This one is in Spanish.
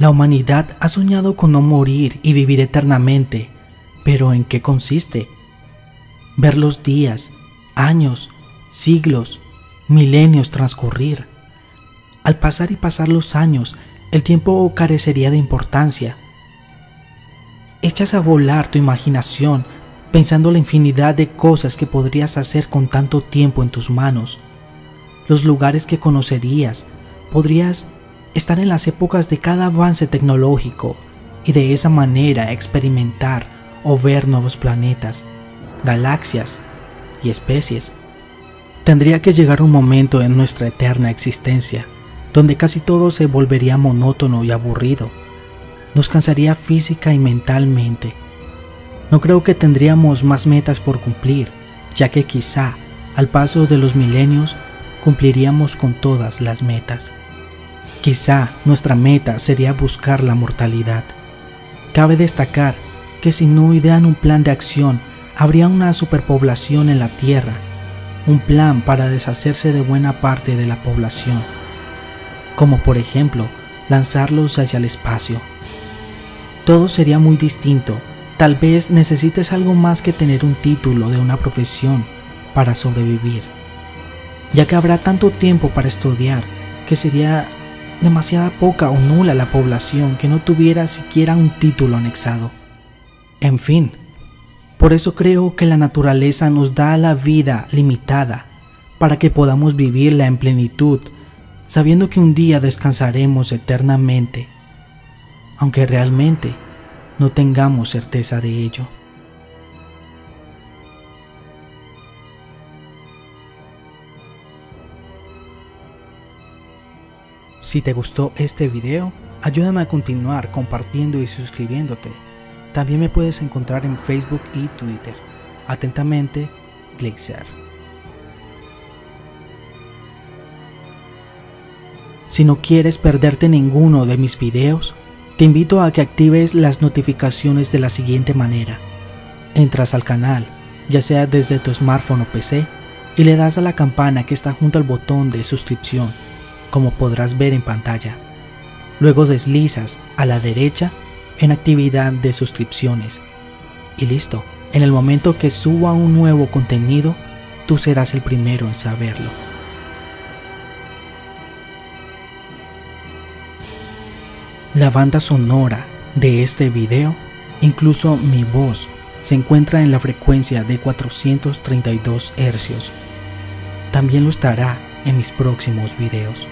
La humanidad ha soñado con no morir y vivir eternamente, pero ¿en qué consiste? Ver los días, años, siglos, milenios transcurrir. Al pasar y pasar los años, el tiempo carecería de importancia. Echas a volar tu imaginación pensando la infinidad de cosas que podrías hacer con tanto tiempo en tus manos, los lugares que conocerías, podrías estar en las épocas de cada avance tecnológico y de esa manera experimentar o ver nuevos planetas, galaxias y especies. Tendría que llegar un momento en nuestra eterna existencia donde casi todo se volvería monótono y aburrido. Nos cansaría física y mentalmente. No creo que tendríamos más metas por cumplir, ya que quizá, al paso de los milenios, cumpliríamos con todas las metas. Quizá nuestra meta sería buscar la mortalidad. Cabe destacar que si no idean un plan de acción, habría una superpoblación en la Tierra, un plan para deshacerse de buena parte de la población como por ejemplo lanzarlos hacia el espacio. Todo sería muy distinto, tal vez necesites algo más que tener un título de una profesión para sobrevivir, ya que habrá tanto tiempo para estudiar que sería demasiada poca o nula la población que no tuviera siquiera un título anexado. En fin, por eso creo que la naturaleza nos da la vida limitada para que podamos vivirla en plenitud sabiendo que un día descansaremos eternamente, aunque realmente no tengamos certeza de ello. Si te gustó este video, ayúdame a continuar compartiendo y suscribiéndote. También me puedes encontrar en Facebook y Twitter. Atentamente, Glixer. Si no quieres perderte ninguno de mis videos, te invito a que actives las notificaciones de la siguiente manera. Entras al canal, ya sea desde tu smartphone o PC, y le das a la campana que está junto al botón de suscripción, como podrás ver en pantalla. Luego deslizas a la derecha en actividad de suscripciones. Y listo, en el momento que suba un nuevo contenido, tú serás el primero en saberlo. La banda sonora de este video, incluso mi voz, se encuentra en la frecuencia de 432 Hz. También lo estará en mis próximos videos.